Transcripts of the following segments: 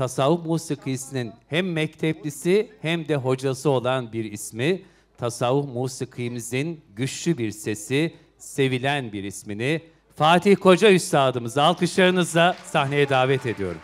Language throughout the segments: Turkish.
tasavvuf musikisinin hem mekteplisi hem de hocası olan bir ismi, tasavvuf musikimizin güçlü bir sesi, sevilen bir ismini Fatih Koca Üstadımızı alkışlarınızla sahneye davet ediyorum.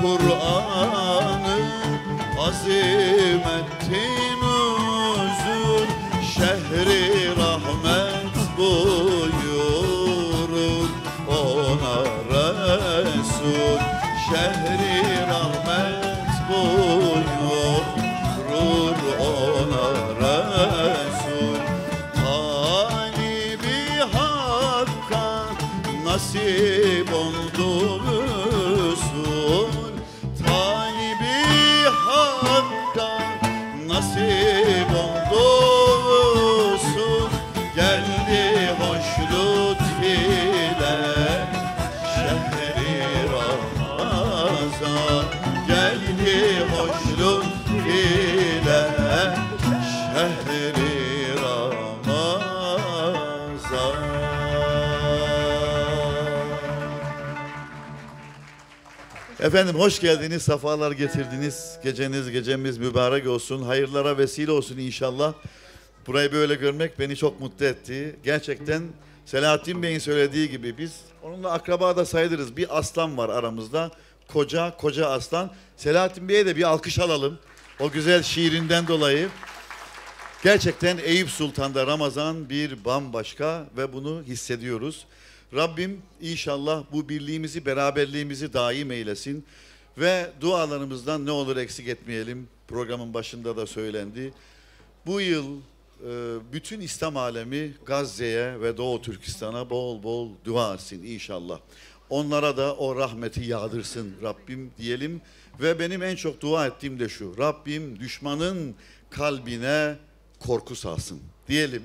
Kur'an'ı azimettin usul Şehri Efendim hoş geldiniz, sefalar getirdiniz. Geceniz gecemiz mübarek olsun, hayırlara vesile olsun inşallah. Burayı böyle görmek beni çok mutlu etti. Gerçekten Selahattin Bey'in söylediği gibi biz onunla akraba da sayılırız. Bir aslan var aramızda. Koca, koca aslan. Selahattin Bey'e de bir alkış alalım. O güzel şiirinden dolayı. Gerçekten Eyüp Sultan'da Ramazan bir bambaşka ve bunu hissediyoruz. Rabbim inşallah bu birliğimizi, beraberliğimizi daim eylesin. Ve dualarımızdan ne olur eksik etmeyelim. Programın başında da söylendi. Bu yıl e, bütün İslam alemi Gazze'ye ve Doğu Türkistan'a bol bol dua etsin inşallah. Onlara da o rahmeti yağdırsın Rabbim diyelim. Ve benim en çok dua ettiğim de şu. Rabbim düşmanın kalbine korku salsın diyelim.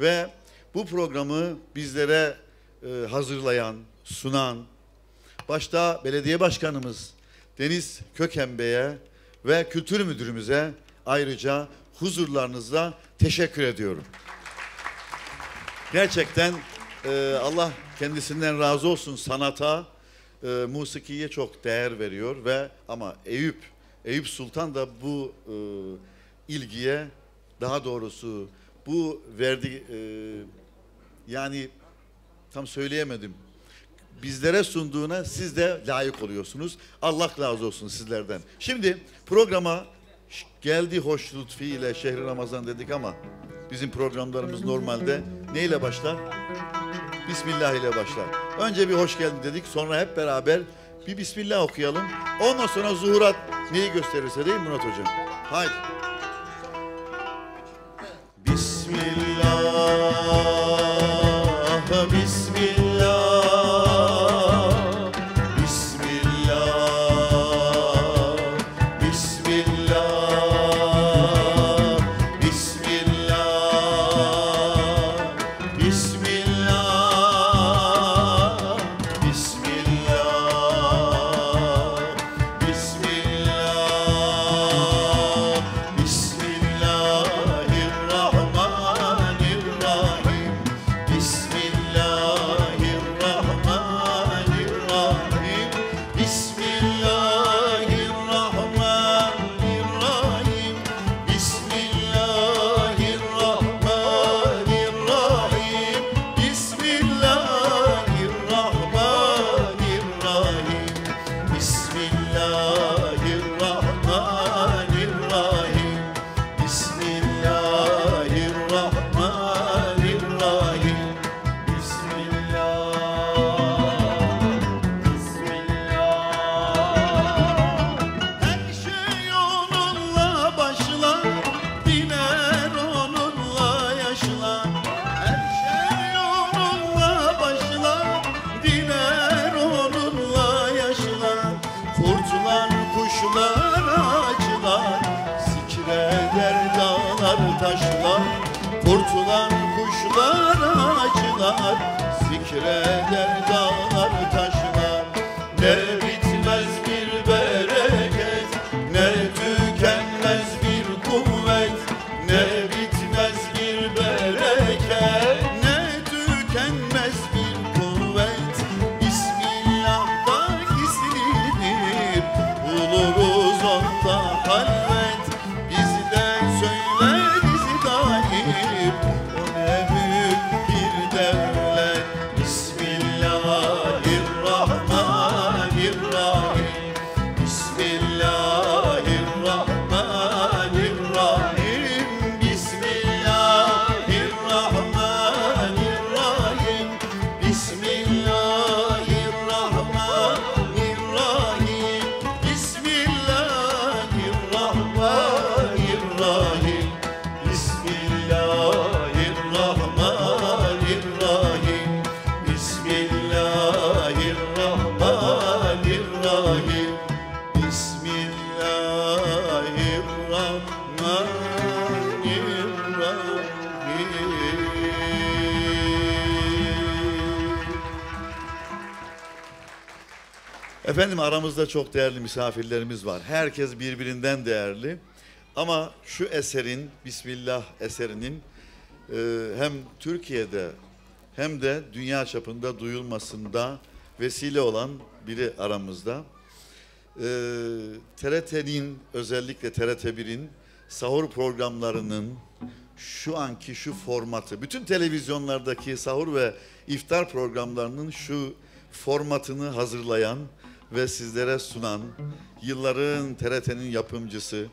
Ve bu programı bizlere e, hazırlayan, sunan, başta belediye başkanımız Deniz Köken Bey'e ve kültür müdürümüze ayrıca huzurlarınızla teşekkür ediyorum. Gerçekten e, Allah kendisinden razı olsun sanata, e, musikiye çok değer veriyor ve ama Eyüp, Eyüp Sultan da bu e, ilgiye daha doğrusu bu verdi e, yani tam söyleyemedim. Bizlere sunduğuna siz de layık oluyorsunuz. Allah razı olsun sizlerden. Şimdi programa geldi hoş lütfi ile şehri Ramazan dedik ama bizim programlarımız normalde neyle başlar? Bismillah ile başlar. Önce bir hoş geldin dedik. Sonra hep beraber Bir Bismillah okuyalım. Ondan sonra zuhurat neyi gösterirse değil Murat Hocam? Haydi. Aramızda çok değerli misafirlerimiz var. Herkes birbirinden değerli. Ama şu eserin, Bismillah eserinin e, hem Türkiye'de hem de dünya çapında duyulmasında vesile olan biri aramızda. E, TRT'nin özellikle TRT1'in sahur programlarının şu anki şu formatı, bütün televizyonlardaki sahur ve iftar programlarının şu formatını hazırlayan ve sizlere sunan yılların TRT'nin yapımcısı,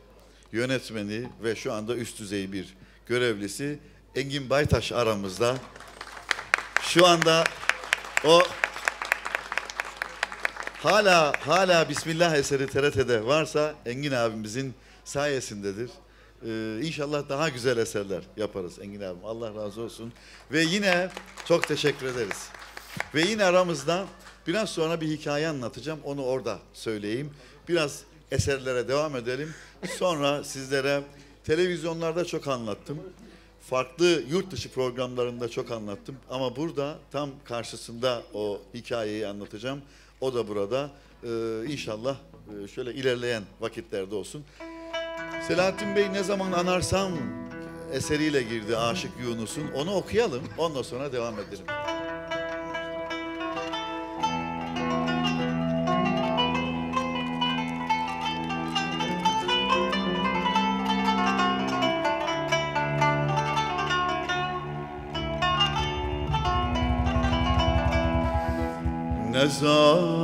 yönetmeni ve şu anda üst düzey bir görevlisi Engin Baytaş aramızda. Şu anda o hala hala Bismillah eseri TRT'de varsa Engin abimizin sayesindedir. Ee, inşallah daha güzel eserler yaparız Engin abim. Allah razı olsun. Ve yine çok teşekkür ederiz. Ve yine aramızda biraz sonra bir hikaye anlatacağım. Onu orada söyleyeyim. Biraz eserlere devam edelim. Sonra sizlere televizyonlarda çok anlattım. Farklı yurt dışı programlarında çok anlattım. Ama burada tam karşısında o hikayeyi anlatacağım. O da burada. Ee, inşallah e, şöyle ilerleyen vakitlerde olsun. Selahattin Bey ne zaman anarsam eseriyle girdi Aşık Yunus'un. Onu okuyalım. Ondan sonra devam edelim. mezar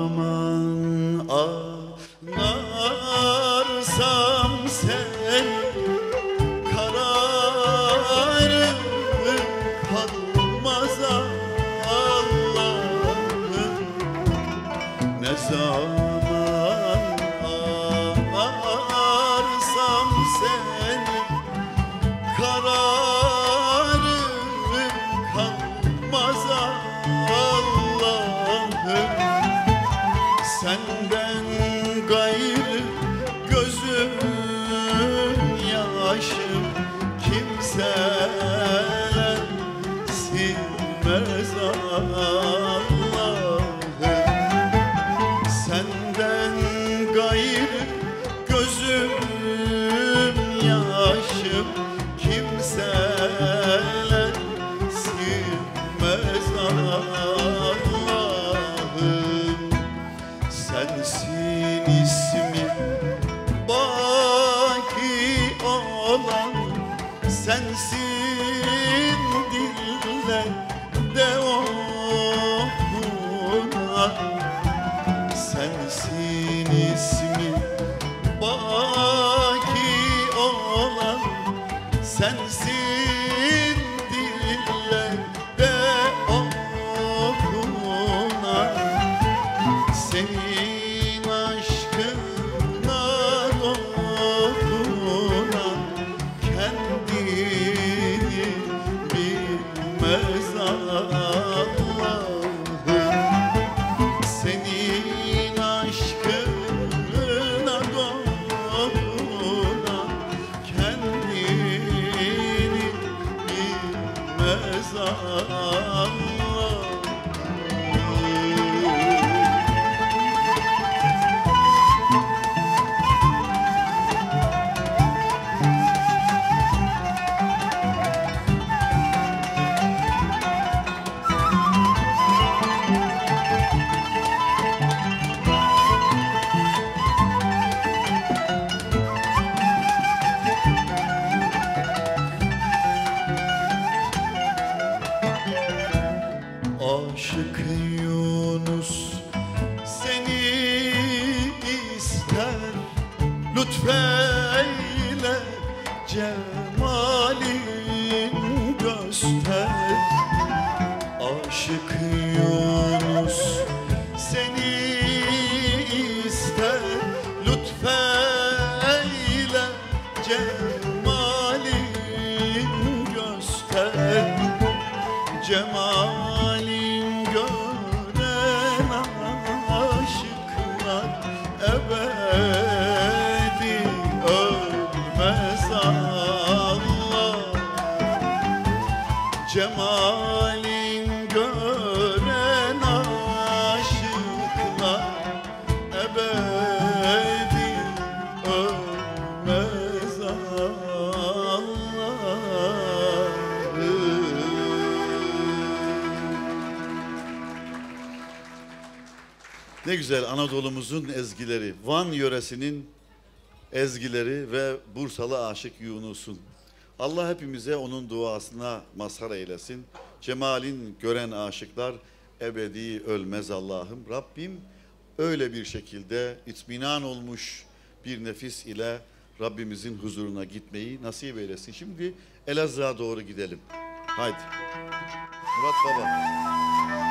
güzel Anadolu'muzun ezgileri, Van yöresinin ezgileri ve Bursalı Aşık Yunus'un. Allah hepimize onun duasına mazhar eylesin. Cemalin gören aşıklar ebedi ölmez Allah'ım. Rabbim öyle bir şekilde itminan olmuş bir nefis ile Rabbimizin huzuruna gitmeyi nasip eylesin. Şimdi Elazığ'a doğru gidelim. Haydi. Murat Baba.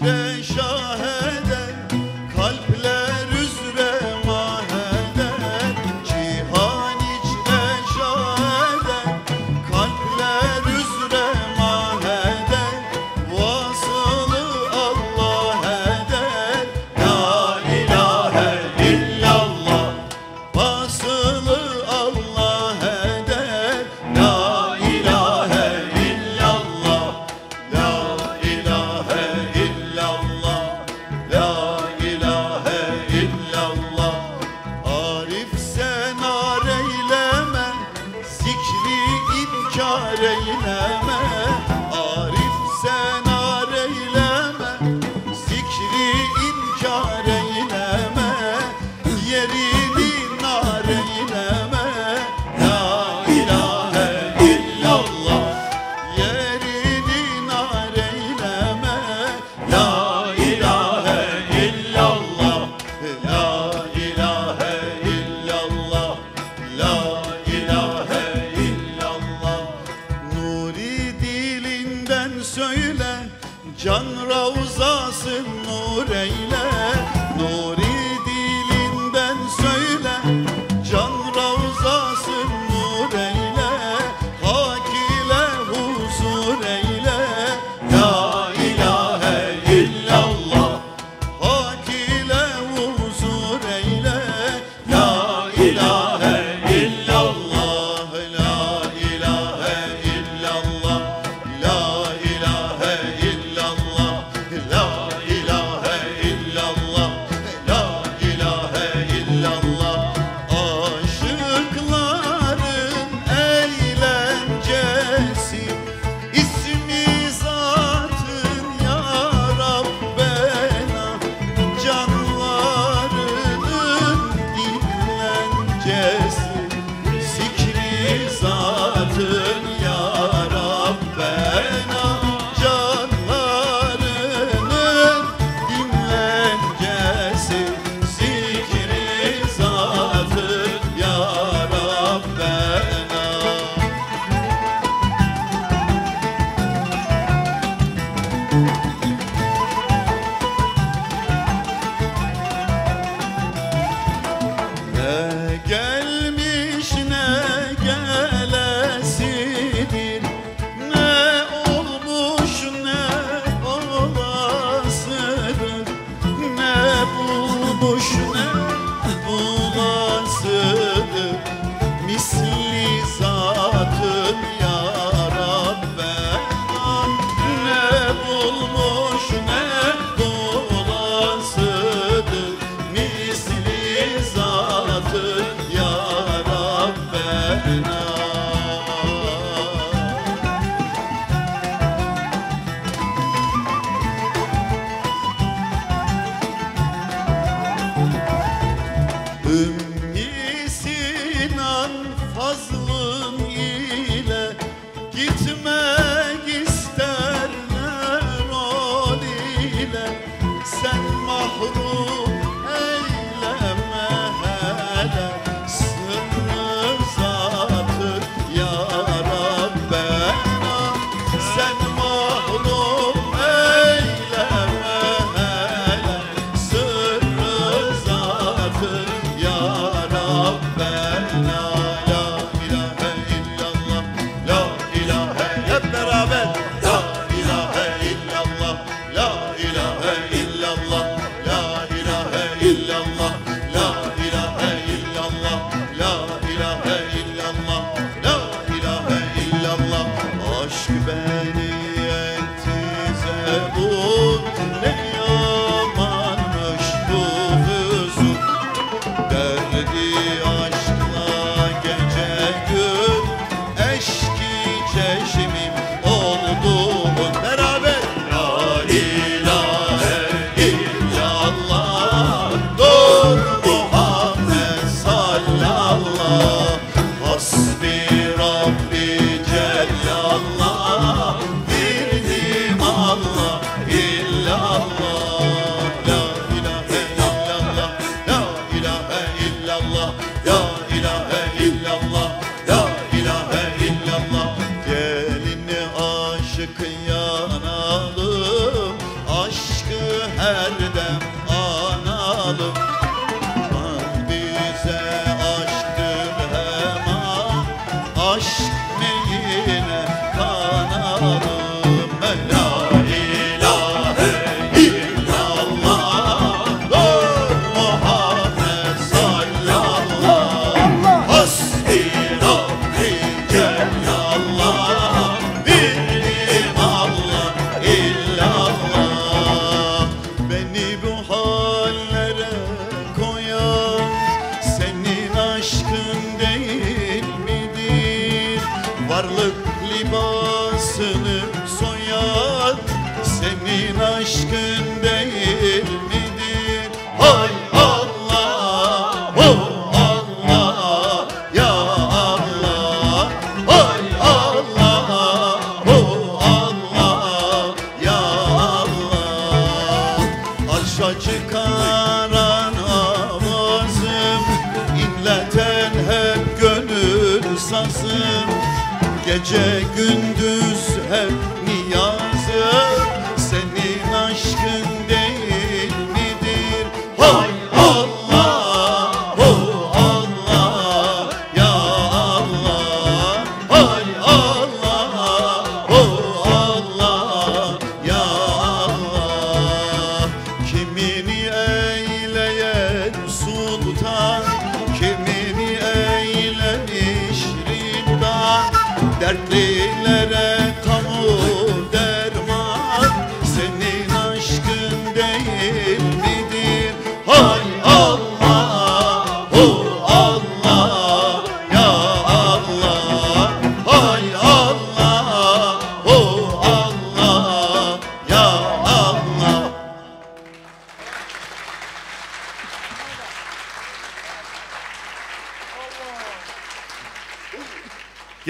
de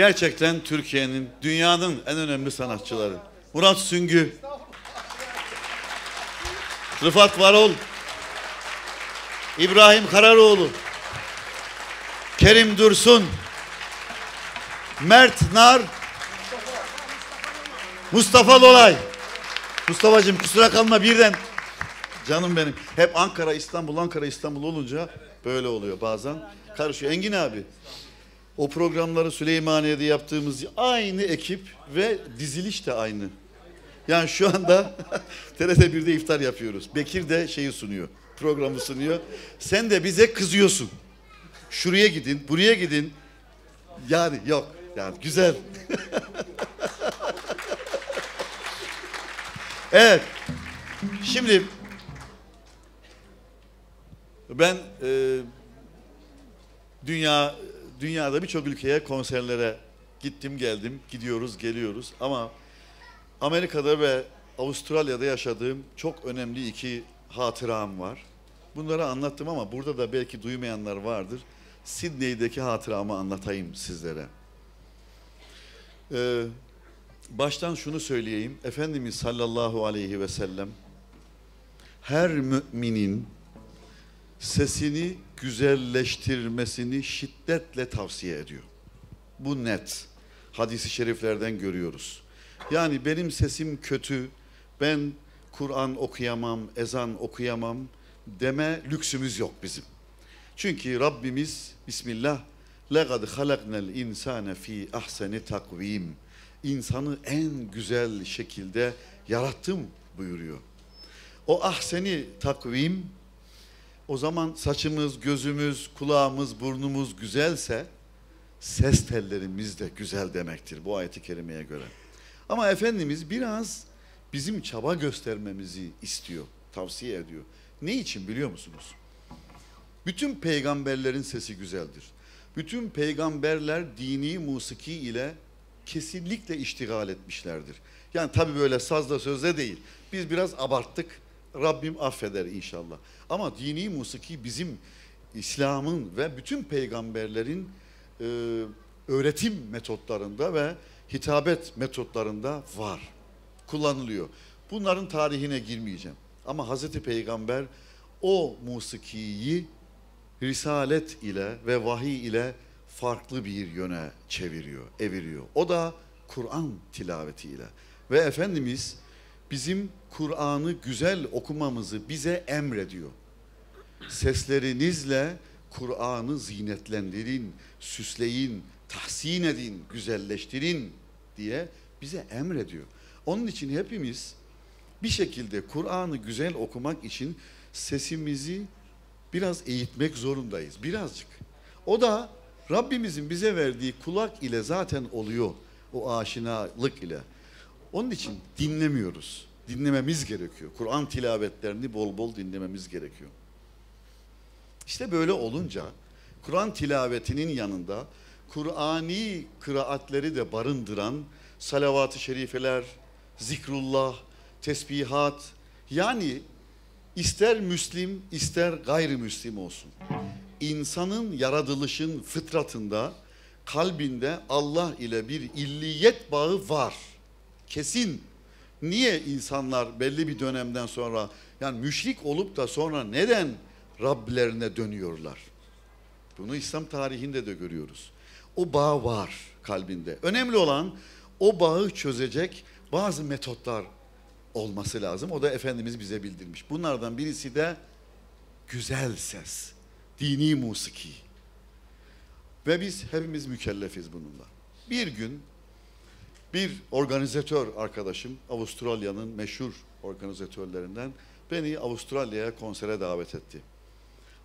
Gerçekten Türkiye'nin, dünyanın en önemli sanatçıları. Murat Süngü, Rıfat Varol, İbrahim Kararoğlu, Kerim Dursun, Mert Nar, Mustafa Lolay. Mustafa'cığım kusura kalma birden. Canım benim. Hep Ankara, İstanbul, Ankara, İstanbul olunca böyle oluyor bazen. Karışıyor. Engin abi. O programları Süleymaniye'de yaptığımız aynı ekip ve diziliş de aynı. Yani şu anda TRT 1'de iftar yapıyoruz. Bekir de şeyi sunuyor. Programı sunuyor. Sen de bize kızıyorsun. Şuraya gidin, buraya gidin. Yani yok. Yani güzel. evet. Şimdi ben e, dünya dünyada birçok ülkeye konserlere gittim geldim gidiyoruz geliyoruz ama Amerika'da ve Avustralya'da yaşadığım çok önemli iki hatıram var. Bunları anlattım ama burada da belki duymayanlar vardır. Sydney'deki hatıramı anlatayım sizlere. Ee, baştan şunu söyleyeyim. Efendimiz sallallahu aleyhi ve sellem her müminin sesini güzelleştirmesini şiddetle tavsiye ediyor. Bu net. Hadisi şeriflerden görüyoruz. Yani benim sesim kötü, ben Kur'an okuyamam, ezan okuyamam deme lüksümüz yok bizim. Çünkü Rabbimiz Bismillah لَقَدْ خَلَقْنَا الْاِنْسَانَ ف۪ي اَحْسَنِ takvim İnsanı en güzel şekilde yarattım buyuruyor. O ahseni takvim o zaman saçımız, gözümüz, kulağımız, burnumuz güzelse ses tellerimiz de güzel demektir bu ayeti kerimeye göre. Ama Efendimiz biraz bizim çaba göstermemizi istiyor, tavsiye ediyor. Ne için biliyor musunuz? Bütün peygamberlerin sesi güzeldir. Bütün peygamberler dini musiki ile kesinlikle iştigal etmişlerdir. Yani tabii böyle sazla sözle değil. Biz biraz abarttık. Rabbim affeder inşallah. Ama dini musiki bizim İslam'ın ve bütün peygamberlerin e, öğretim metotlarında ve hitabet metotlarında var. Kullanılıyor. Bunların tarihine girmeyeceğim. Ama Hazreti Peygamber o musikiyi risalet ile ve vahiy ile farklı bir yöne çeviriyor, eviriyor. O da Kur'an tilavetiyle. Ve Efendimiz bizim Kur'an'ı güzel okumamızı bize emrediyor. Seslerinizle Kur'an'ı zinetlendirin, süsleyin, tahsin edin, güzelleştirin diye bize emrediyor. Onun için hepimiz bir şekilde Kur'an'ı güzel okumak için sesimizi biraz eğitmek zorundayız. Birazcık. O da Rabbimizin bize verdiği kulak ile zaten oluyor. O aşinalık ile. Onun için dinlemiyoruz. Dinlememiz gerekiyor. Kur'an tilavetlerini bol bol dinlememiz gerekiyor. İşte böyle olunca Kur'an tilavetinin yanında Kur'ani kıraatleri de barındıran salavat-ı şerifeler, zikrullah, tesbihat, Yani ister Müslim ister gayrimüslim olsun. İnsanın yaratılışın fıtratında, kalbinde Allah ile bir illiyet bağı var. Kesin. Niye insanlar belli bir dönemden sonra yani müşrik olup da sonra neden Rablerine dönüyorlar? Bunu İslam tarihinde de görüyoruz. O bağ var kalbinde. Önemli olan o bağı çözecek bazı metotlar olması lazım. O da Efendimiz bize bildirmiş. Bunlardan birisi de güzel ses, dini musiki. Ve biz hepimiz mükellefiz bununla. Bir gün bir organizatör arkadaşım, Avustralya'nın meşhur organizatörlerinden beni Avustralya'ya konsere davet etti.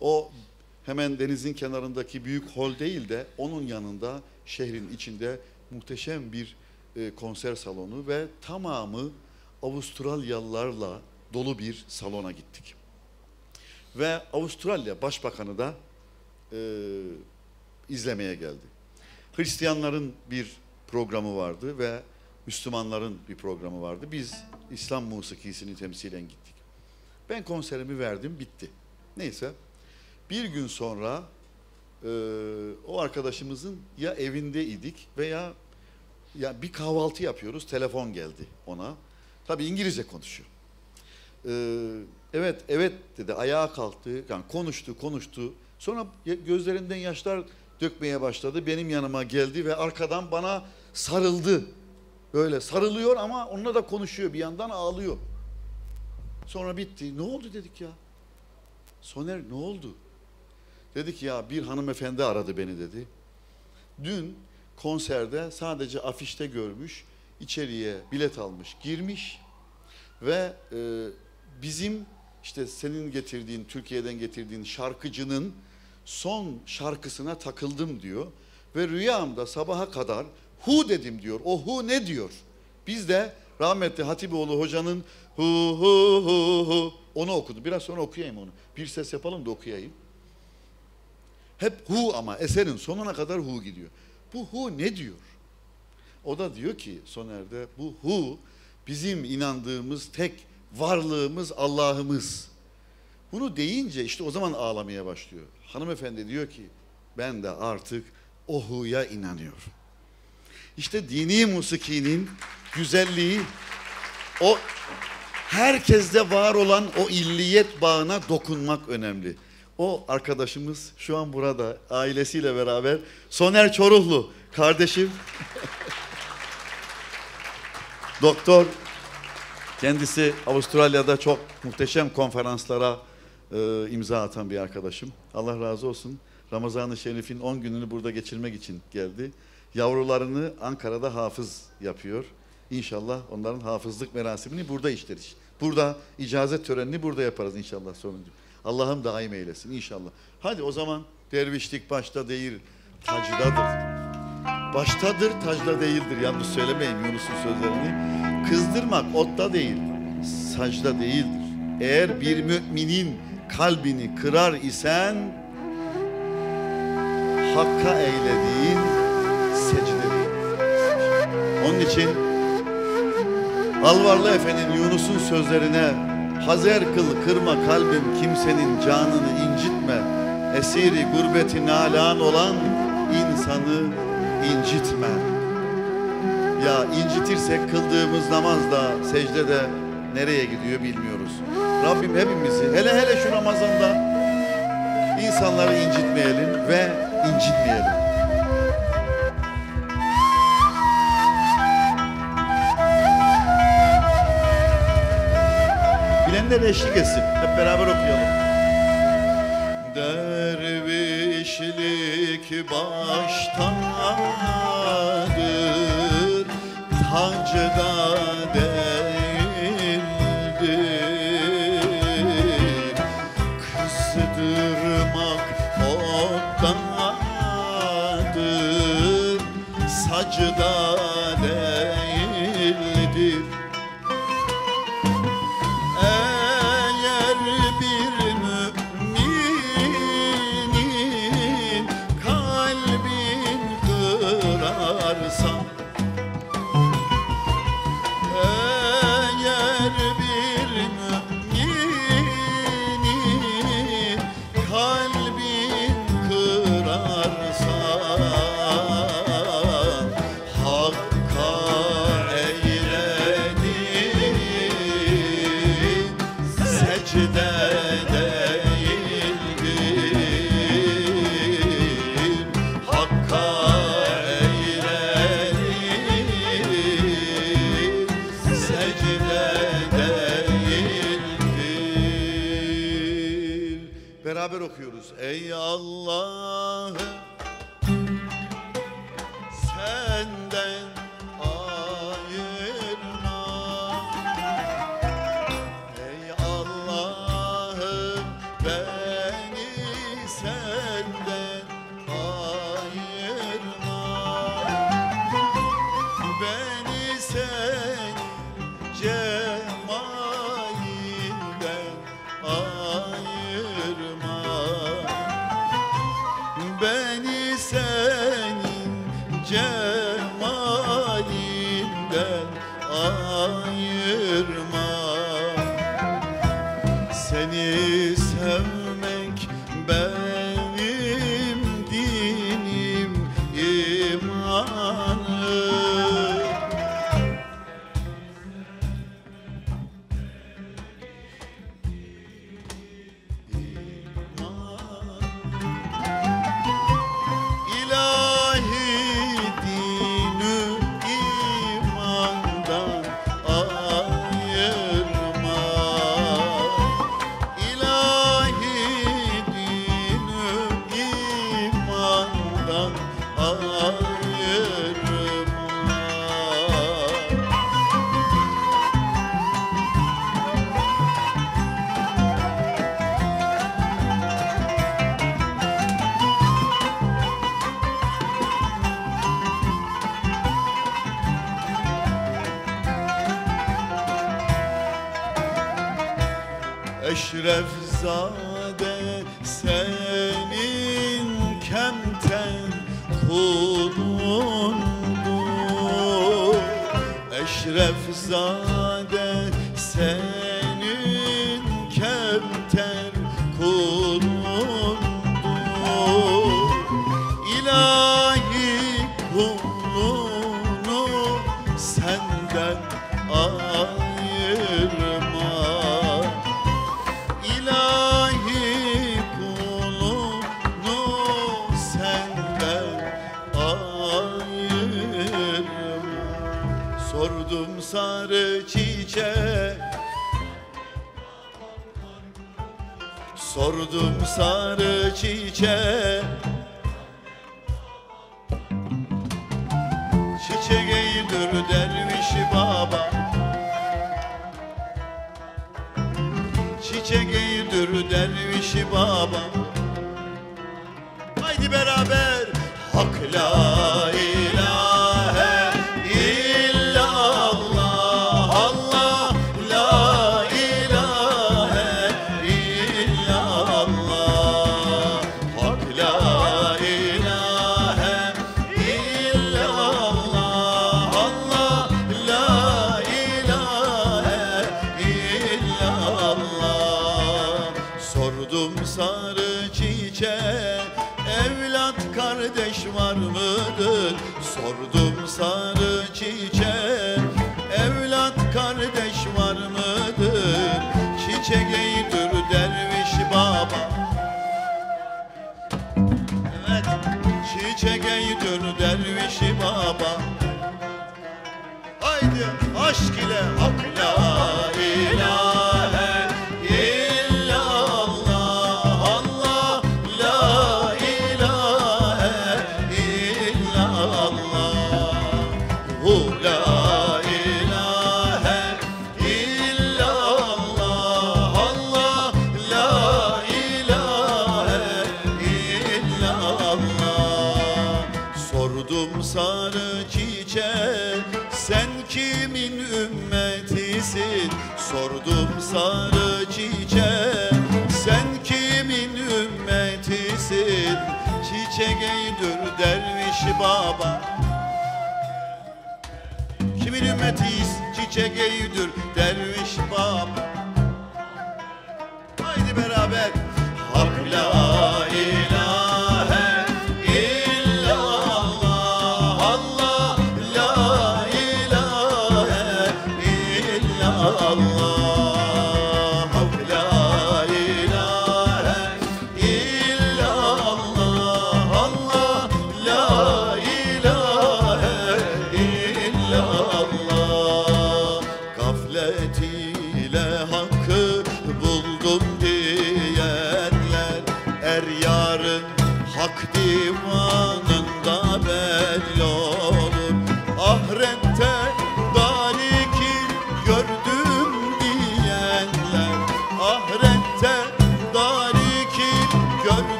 O hemen denizin kenarındaki büyük hol değil de onun yanında şehrin içinde muhteşem bir e, konser salonu ve tamamı Avustralyalılarla dolu bir salona gittik. Ve Avustralya Başbakanı da e, izlemeye geldi. Hristiyanların bir programı vardı ve Müslümanların bir programı vardı. Biz İslam musikisini temsilen gittik. Ben konserimi verdim, bitti. Neyse, bir gün sonra e, o arkadaşımızın ya evinde idik veya ya bir kahvaltı yapıyoruz, telefon geldi ona. Tabii İngilizce konuşuyor. Ee, evet, evet dedi, ayağa kalktı, yani konuştu, konuştu. Sonra gözlerinden yaşlar dökmeye başladı. Benim yanıma geldi ve arkadan bana sarıldı. Böyle sarılıyor ama onunla da konuşuyor, bir yandan ağlıyor. Sonra bitti. Ne oldu dedik ya? Soner ne oldu? Dedi ki ya bir hanımefendi aradı beni dedi. Dün konserde sadece afişte görmüş, içeriye bilet almış, girmiş ve e, bizim işte senin getirdiğin, Türkiye'den getirdiğin şarkıcının son şarkısına takıldım diyor. Ve rüyamda sabaha kadar hu dedim diyor. O hu ne diyor? Biz de rahmetli Hatipoğlu hocanın hu hu hu hu onu okudu. Biraz sonra okuyayım onu. Bir ses yapalım da okuyayım. Hep hu ama eserin sonuna kadar hu gidiyor. Bu hu ne diyor? O da diyor ki Soner'de bu hu bizim inandığımız tek varlığımız Allah'ımız. Bunu deyince işte o zaman ağlamaya başlıyor. Hanımefendi diyor ki ben de artık o huya inanıyorum. İşte dini musikinin güzelliği o herkeste var olan o illiyet bağına dokunmak önemli. O arkadaşımız şu an burada ailesiyle beraber Soner Çoruhlu kardeşim doktor kendisi Avustralya'da çok muhteşem konferanslara e, imza atan bir arkadaşım. Allah razı olsun. Ramazan-ı Şerif'in 10 gününü burada geçirmek için geldi. Yavrularını Ankara'da hafız yapıyor. İnşallah onların hafızlık merasimini burada işleriz. Burada icazet törenini burada yaparız inşallah sonuncu. Allah'ım daim eylesin inşallah. Hadi o zaman dervişlik başta değil, tacdadır. Baştadır, tacda değildir. Yanlış söylemeyin Yunus'un sözlerini. Kızdırmak otta değil, sacda değildir. Eğer bir müminin kalbini kırar isen hakka eylediğin secde Onun için Alvarlı Efe'nin Yunus'un sözlerine Hazer kıl kırma kalbim kimsenin canını incitme. Esiri gurbeti nalan olan insanı incitme. Ya incitirsek kıldığımız namazda secdede nereye gidiyor bilmiyoruz. Rabbim hepimizi hele hele şu Ramazan'da insanları incitmeyelim ve incitmeyelim. Bilenler eşlik etsin. Hep beraber okuyalım. Dervişlik baştadır, tacda acıda Eşrefzade senin kemten kulundur Eşrefzade senin oldum sarı çiçek Çiçek eğilir derviş baba. Çiçek eğilir derviş baba. Haydi beraber. kimin ümmetisin? Sordum sarı çiçeğe. Sen kimin ümmetisin? Çiçek eydür derviş baba. Kimin ümmetiyiz? Çiçek eydür derviş baba. Haydi beraber. Hakla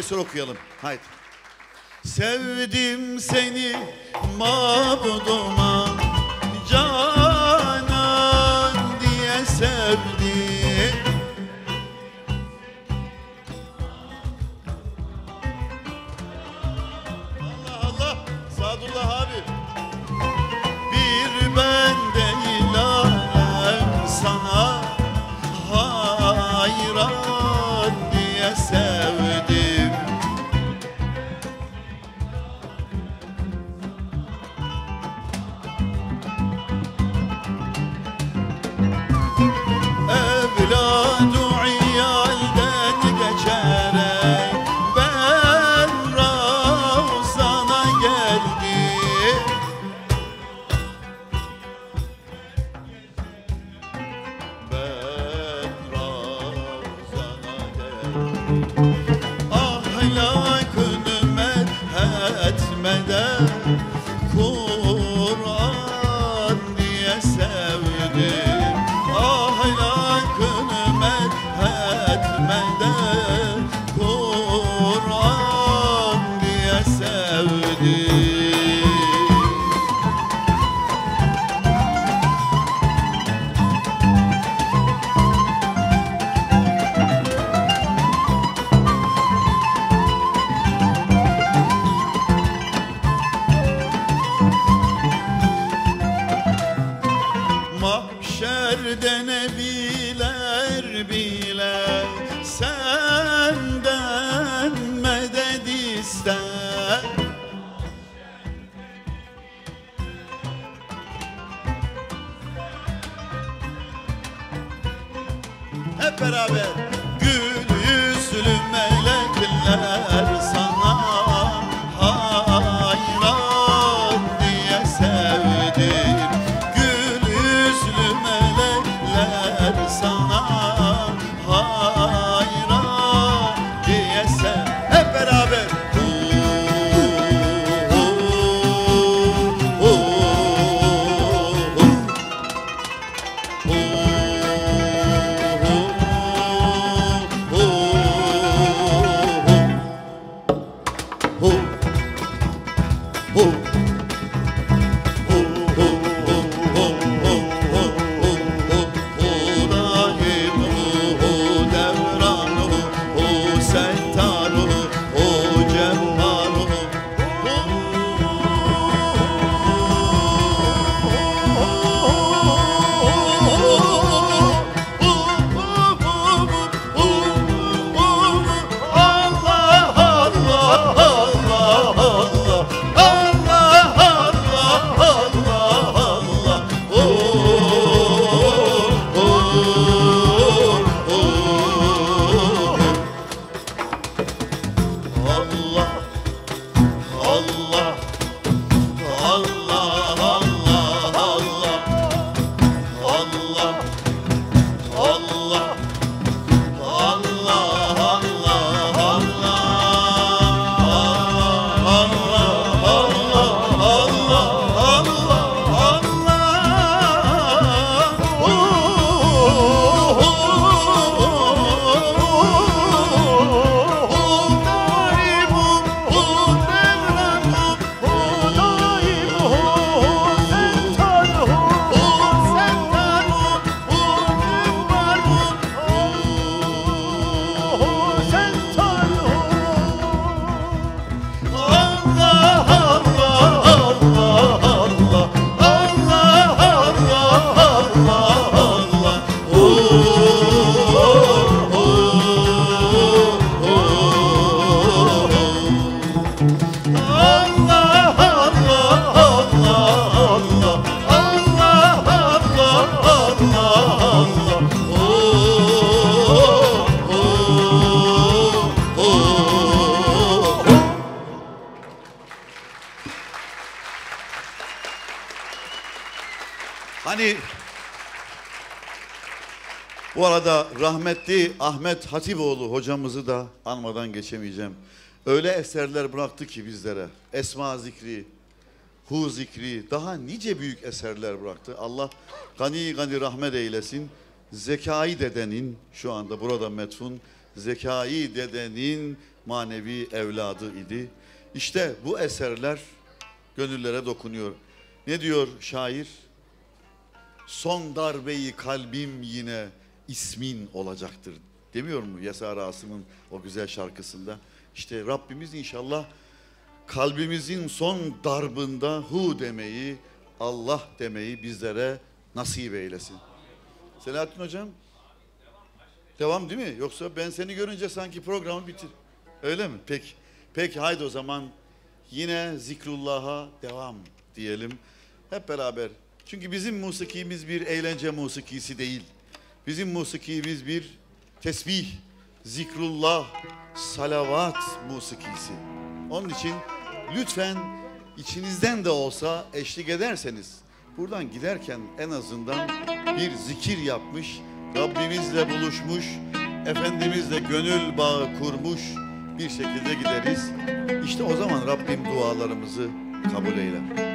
eser okuyalım. Haydi. Sevdim seni mabduma Mahşerde ne biler bile. Senden medet ister. Hep beraber. Ahmet Hatipoğlu hocamızı da anmadan geçemeyeceğim. Öyle eserler bıraktı ki bizlere. Esma zikri, hu zikri, daha nice büyük eserler bıraktı. Allah gani gani rahmet eylesin. Zekai dedenin, şu anda burada metfun, Zekai dedenin manevi evladı idi. İşte bu eserler gönüllere dokunuyor. Ne diyor şair? Son darbeyi kalbim yine ismin olacaktır. Demiyor mu Yasar Asım'ın o güzel şarkısında? İşte Rabbimiz inşallah kalbimizin son darbında hu demeyi, Allah demeyi bizlere nasip eylesin. Selahattin Hocam. Devam değil mi? Yoksa ben seni görünce sanki programı bitir. Öyle mi? Peki. Peki haydi o zaman yine zikrullah'a devam diyelim. Hep beraber. Çünkü bizim musikimiz bir eğlence musikisi değil. Bizim musikimiz bir tesbih, zikrullah, salavat musikisi. Onun için lütfen içinizden de olsa eşlik ederseniz buradan giderken en azından bir zikir yapmış, Rabbimizle buluşmuş, Efendimizle gönül bağı kurmuş bir şekilde gideriz. İşte o zaman Rabbim dualarımızı kabul eyler.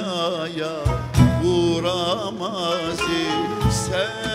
Evliyaya uğramaz ise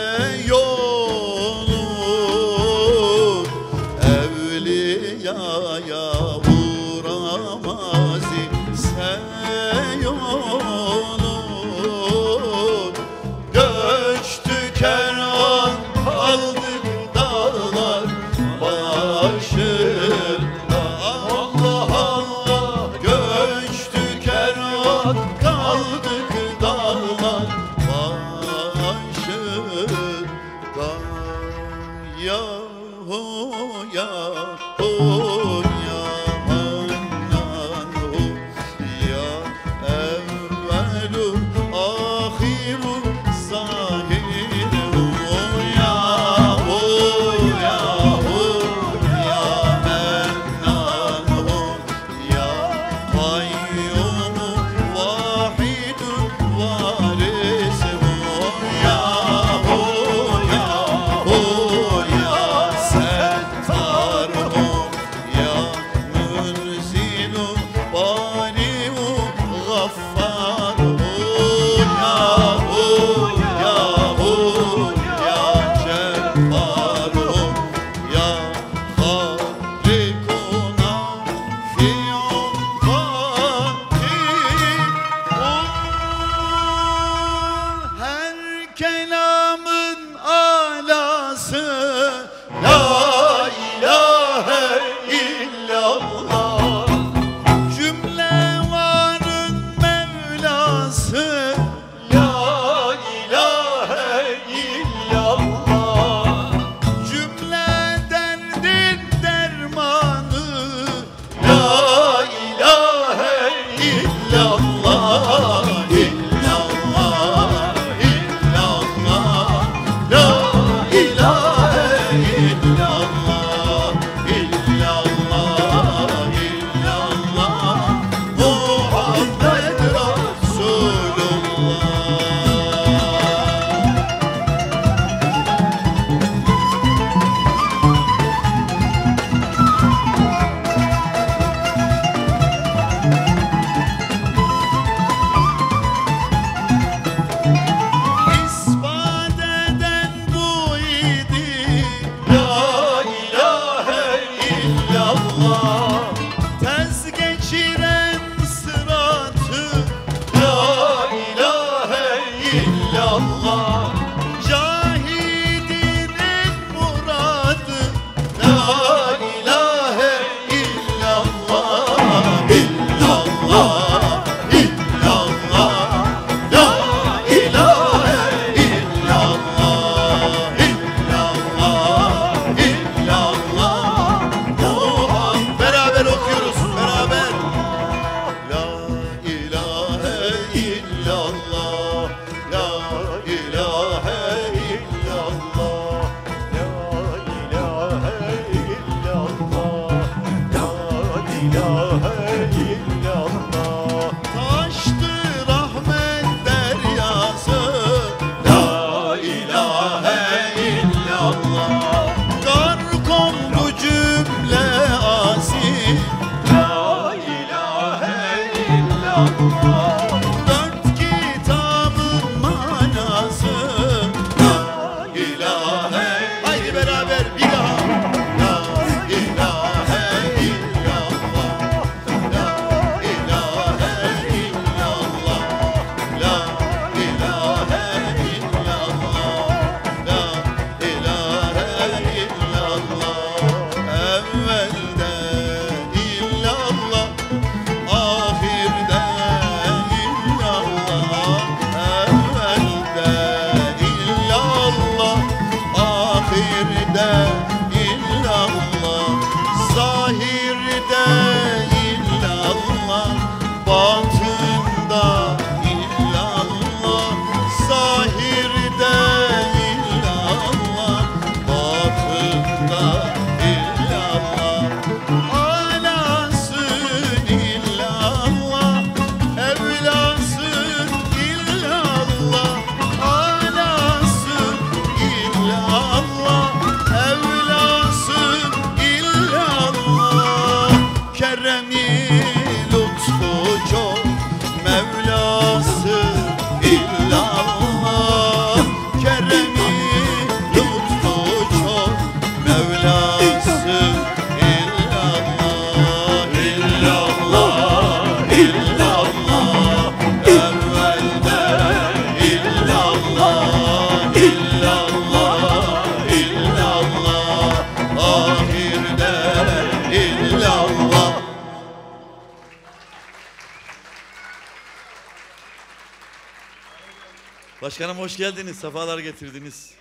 Başkanım hoş geldiniz. Sefalar getirdiniz.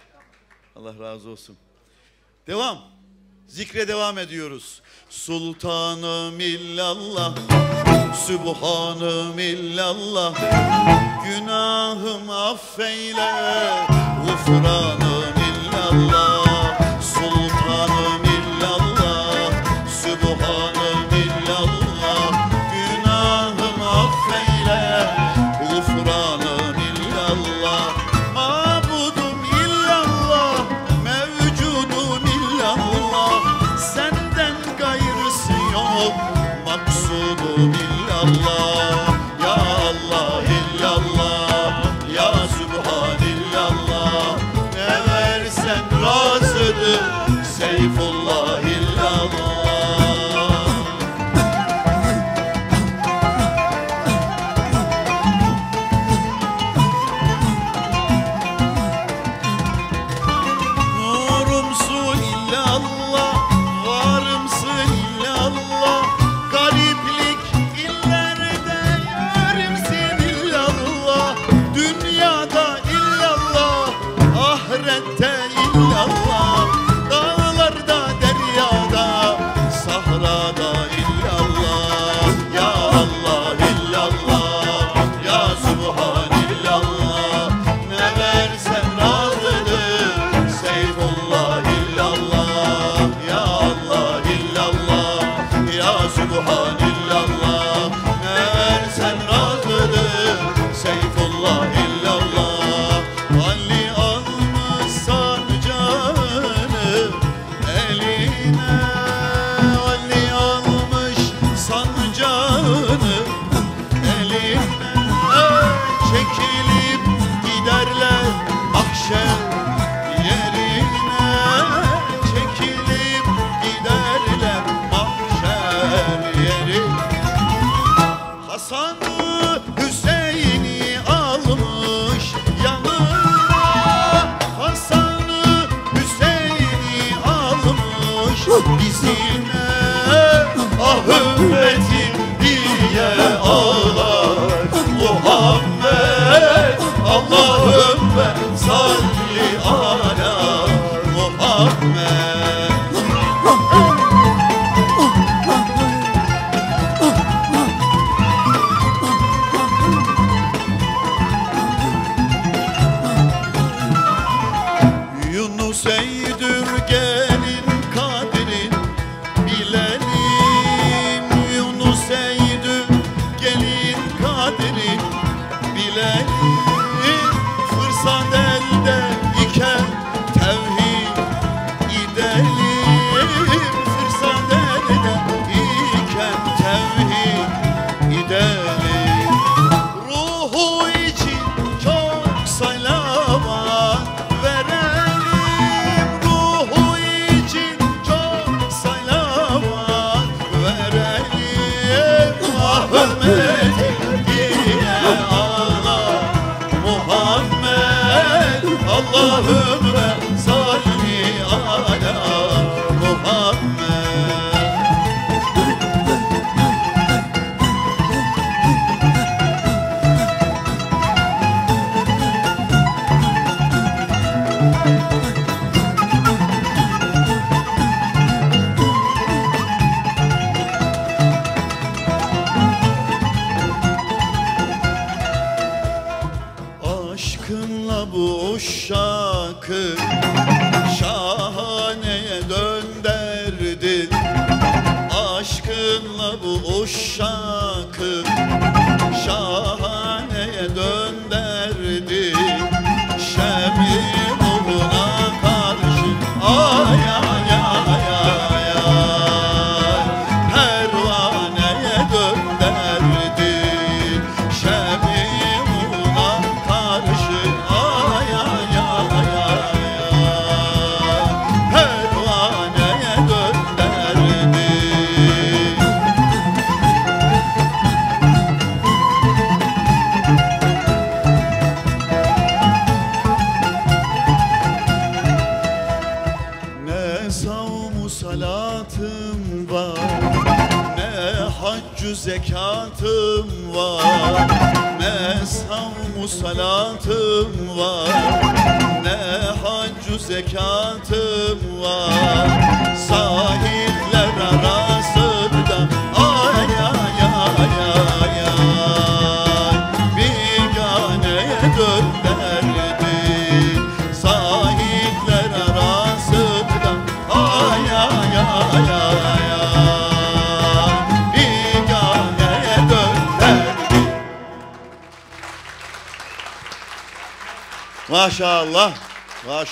Allah razı olsun. Devam. Zikre devam ediyoruz. Sultanım illallah, Sübhanım illallah, günahım affeyle, gufranım illallah.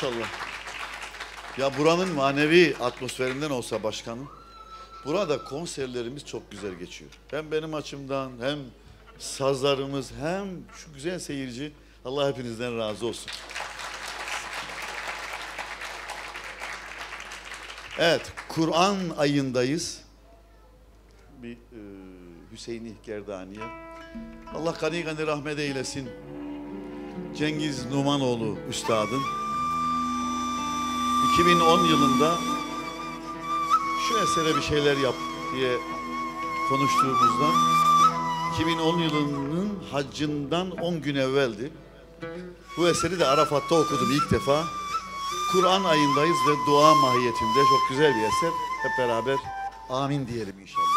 Maşallah. Ya buranın manevi atmosferinden olsa başkanım, burada konserlerimiz çok güzel geçiyor. Hem benim açımdan hem sazlarımız hem şu güzel seyirci. Allah hepinizden razı olsun. Evet, Kur'an ayındayız. Bir e, Hüseyin'i Gerdaniye. Allah gani gani rahmet eylesin. Cengiz Numanoğlu Üstad'ın 2010 yılında şu esere bir şeyler yap diye konuştuğumuzda 2010 yılının haccından 10 gün evveldi. Bu eseri de Arafat'ta okudum ilk defa. Kur'an ayındayız ve dua mahiyetinde çok güzel bir eser. Hep beraber amin diyelim inşallah.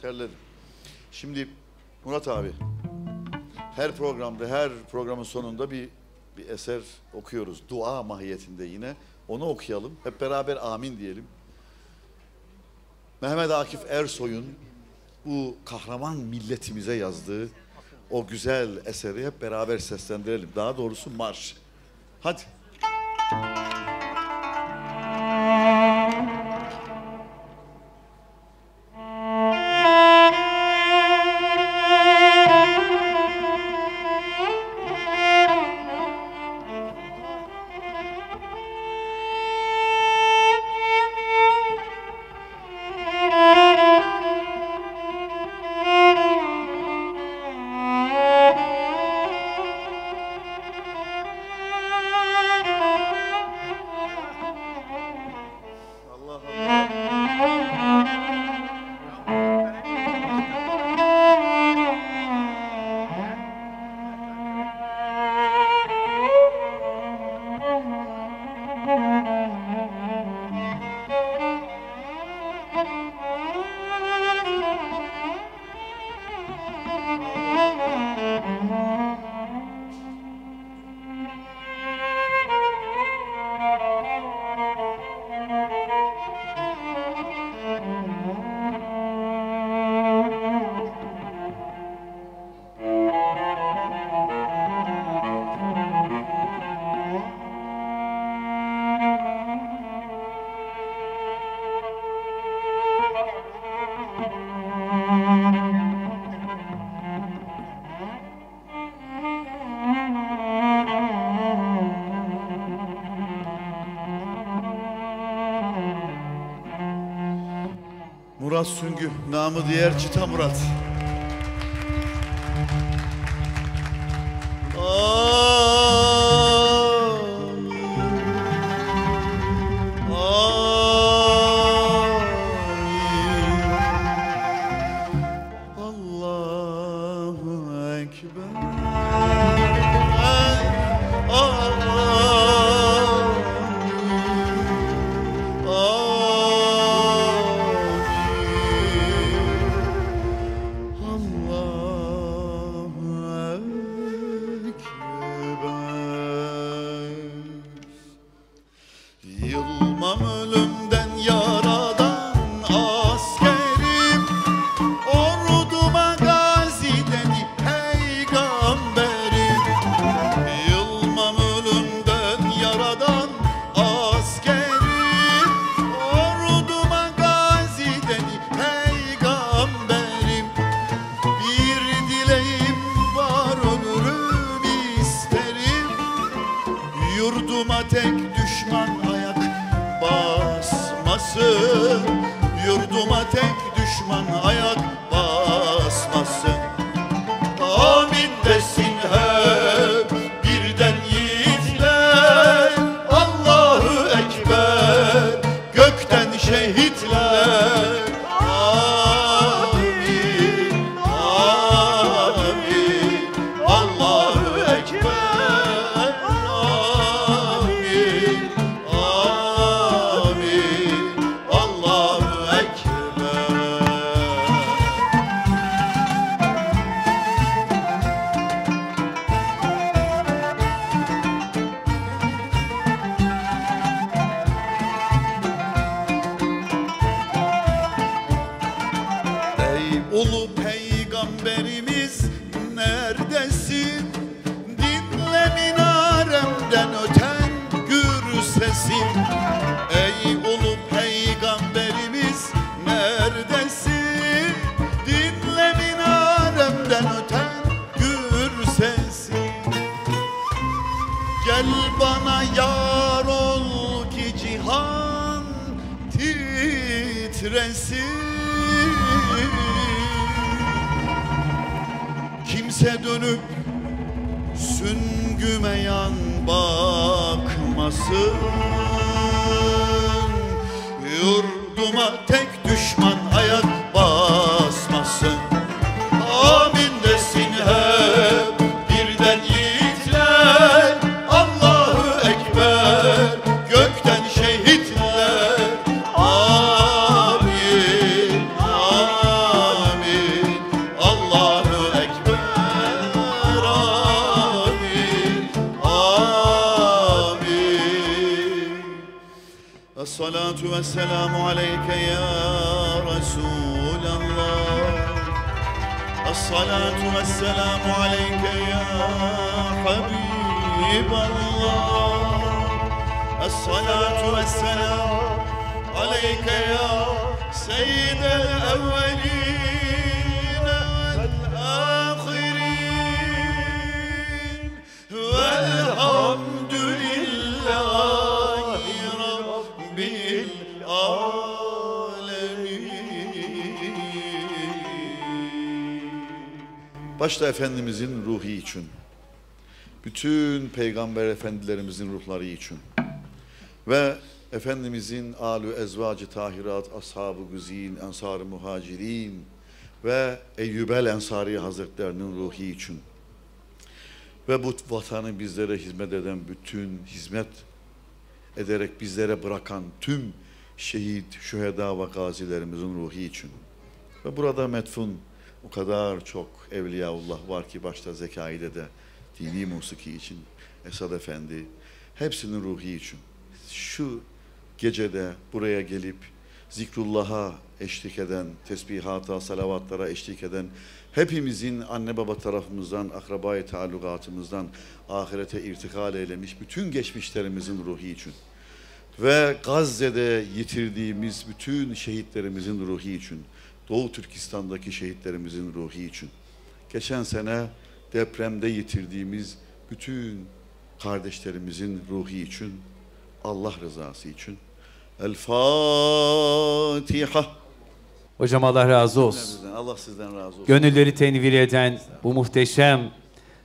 terledim. Şimdi Murat abi, her programda, her programın sonunda bir, bir eser okuyoruz. Dua mahiyetinde yine. Onu okuyalım. Hep beraber amin diyelim. Mehmet Akif Ersoy'un bu kahraman milletimize yazdığı o güzel eseri hep beraber seslendirelim. Daha doğrusu marş. Hadi. Hadi. Murat Süngü, namı diğer Çita Murat. رسول الله. الصلاة والسلام عليك يا حبيب الله. الصلاة والسلام عليك يا سيد الأولين. Başta Efendimizin ruhu için, bütün peygamber efendilerimizin ruhları için ve Efendimizin alü ezvacı tahirat, ashab-ı güzin, ensar-ı muhacirin ve Eyyubel Ensari Hazretlerinin ruhu için ve bu vatanı bizlere hizmet eden bütün hizmet ederek bizlere bırakan tüm şehit, şüheda ve gazilerimizin ruhu için. Ve burada metfun o kadar çok evliyaullah var ki başta Zekai'de de dini musiki için Esad Efendi hepsinin ruhu için. Şu gecede buraya gelip zikrullah'a eşlik eden, tesbihata, salavatlara eşlik eden hepimizin anne baba tarafımızdan, akrabayı taallukatımızdan ahirete irtikal eylemiş bütün geçmişlerimizin ruhu için ve Gazze'de yitirdiğimiz bütün şehitlerimizin ruhu için, Doğu Türkistan'daki şehitlerimizin ruhu için, geçen sene depremde yitirdiğimiz bütün kardeşlerimizin ruhu için, Allah rızası için. El Fatiha. Hocam Allah razı olsun. Allah sizden razı olsun. Gönülleri tenvir eden bu muhteşem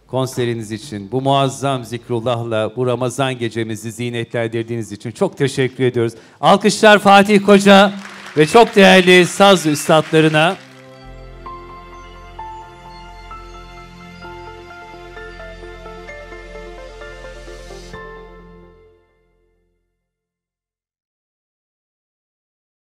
konseriniz için, bu muazzam zikrullahla bu Ramazan gecemizi zinetlendirdiğiniz için çok teşekkür ediyoruz. Alkışlar Fatih Koca ve çok değerli saz üstadlarına.